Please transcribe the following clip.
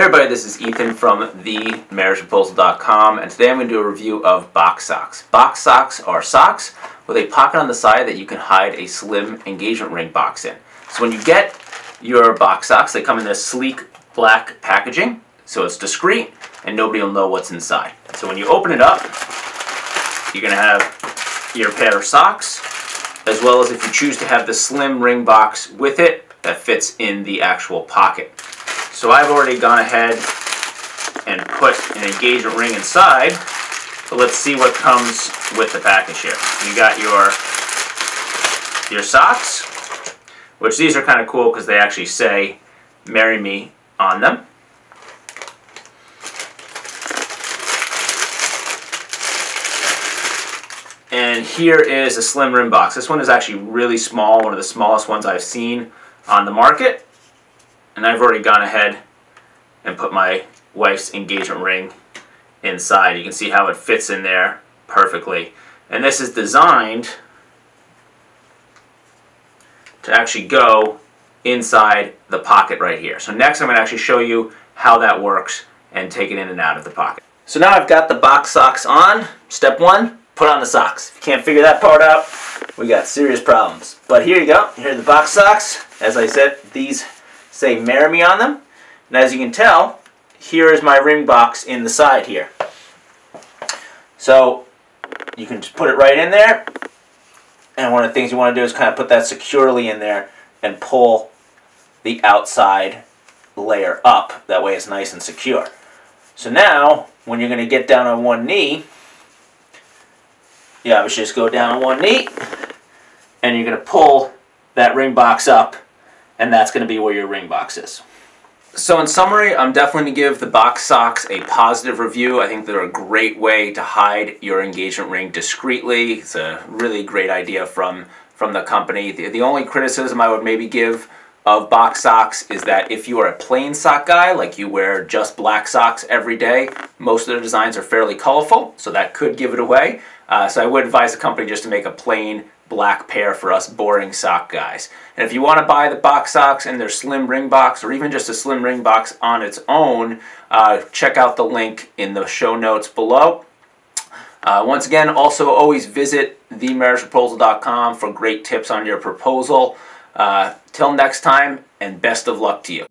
Hey everybody, this is Ethan from themarriageproposal.com and today I'm going to do a review of box socks. Box socks are socks with a pocket on the side that you can hide a slim engagement ring box in. So when you get your box socks, they come in this sleek black packaging, so it's discreet and nobody will know what's inside. So when you open it up, you're going to have your pair of socks, as well as if you choose to have the slim ring box with it that fits in the actual pocket. So I've already gone ahead and put an engagement ring inside. But let's see what comes with the package here. You got your, your socks, which these are kind of cool because they actually say marry me on them. And here is a slim ring box. This one is actually really small, one of the smallest ones I've seen on the market. And I've already gone ahead and put my wife's engagement ring inside. You can see how it fits in there perfectly. And this is designed to actually go inside the pocket right here. So next I'm going to actually show you how that works and take it in and out of the pocket. So now I've got the box socks on. Step one, put on the socks. If you can't figure that part out, we got serious problems. But here you go. Here are the box socks. As I said, these say marry me on them. And as you can tell, here is my ring box in the side here. So you can just put it right in there. And one of the things you want to do is kind of put that securely in there and pull the outside layer up. That way it's nice and secure. So now, when you're going to get down on one knee, you obviously just go down on one knee, and you're going to pull that ring box up and that's going to be where your ring box is. So in summary, I'm definitely going to give the box socks a positive review. I think they're a great way to hide your engagement ring discreetly. It's a really great idea from, from the company. The, the only criticism I would maybe give of box socks is that if you are a plain sock guy, like you wear just black socks every day, most of the designs are fairly colorful, so that could give it away. Uh, so I would advise the company just to make a plain black pair for us boring sock guys. And if you want to buy the box socks and their slim ring box or even just a slim ring box on its own, uh, check out the link in the show notes below. Uh, once again, also always visit themarriageproposal.com for great tips on your proposal. Uh, till next time, and best of luck to you.